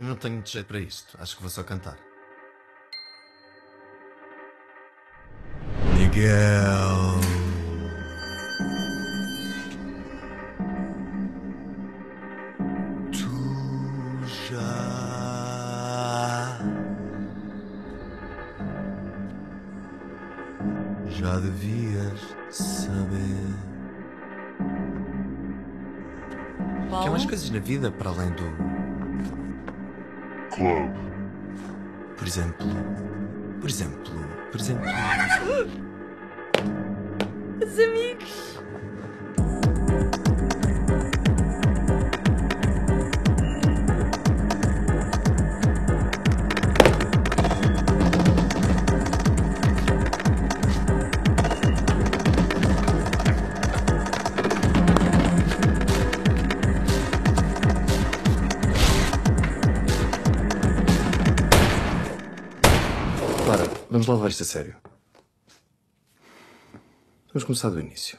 Eu não tenho muito jeito para isto. Acho que vou só cantar. Miguel. Tu já. Já devias saber. Que há Paulo? mais coisas na vida para além do. Club. Por exemplo. Por exemplo. Por exemplo. Os amigos. Clara, vamos lá levar isto a sério. Vamos começar do início.